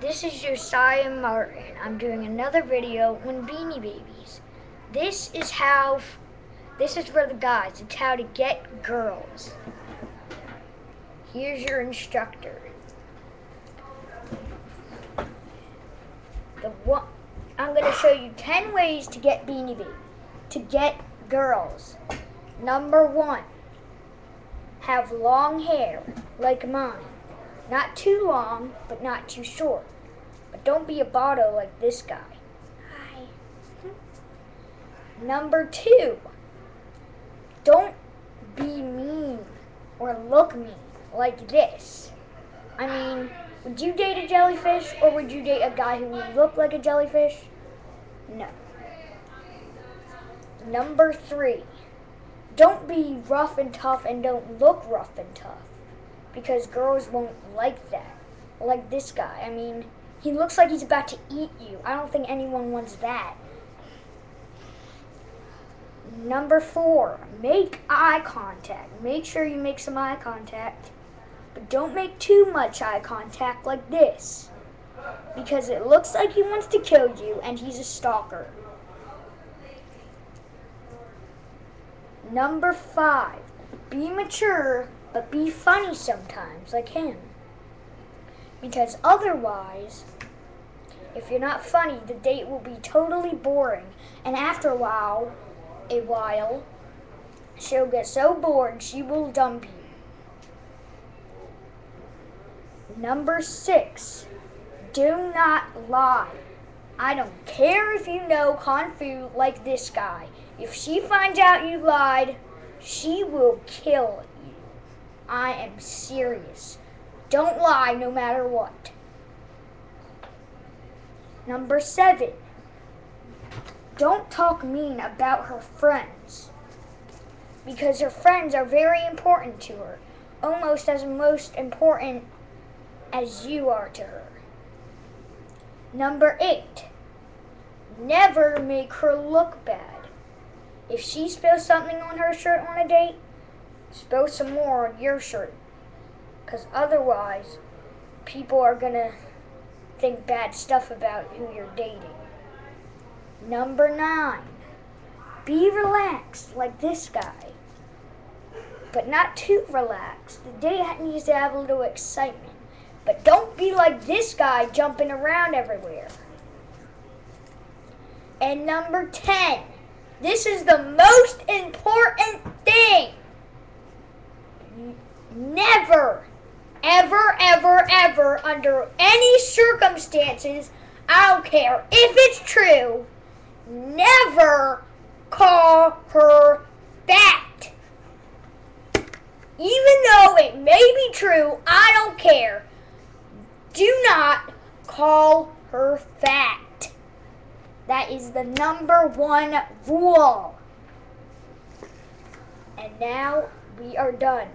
This is Josiah Martin. I'm doing another video on Beanie Babies. This is how, this is for the guys. It's how to get girls. Here's your instructor. The one, I'm going to show you 10 ways to get Beanie Baby, to get girls. Number one, have long hair like mine. Not too long, but not too short. But don't be a bottle like this guy. Hi. Number two, don't be mean or look mean like this. I mean, would you date a jellyfish or would you date a guy who would look like a jellyfish? No. Number three, don't be rough and tough and don't look rough and tough because girls won't like that. Like this guy. I mean, he looks like he's about to eat you. I don't think anyone wants that. Number four, make eye contact. Make sure you make some eye contact, but don't make too much eye contact like this because it looks like he wants to kill you and he's a stalker. Number five, be mature but be funny sometimes, like him. Because otherwise, if you're not funny, the date will be totally boring. And after a while, a while, she'll get so bored she will dump you. Number six, do not lie. I don't care if you know Kung Fu like this guy. If she finds out you lied, she will kill you. I am serious. Don't lie no matter what. Number seven, don't talk mean about her friends because her friends are very important to her, almost as most important as you are to her. Number eight, never make her look bad. If she spills something on her shirt on a date, spill some more on your shirt. Because otherwise, people are going to think bad stuff about who you're dating. Number nine, be relaxed like this guy. But not too relaxed. The date needs to have a little excitement. But don't be like this guy jumping around everywhere. And number 10, this is the most important thing. Never, ever, ever, ever, under any circumstances, I don't care if it's true, never call her fat. Even though it may be true, I don't care. Do not call her fat. That is the number one rule. And now we are done.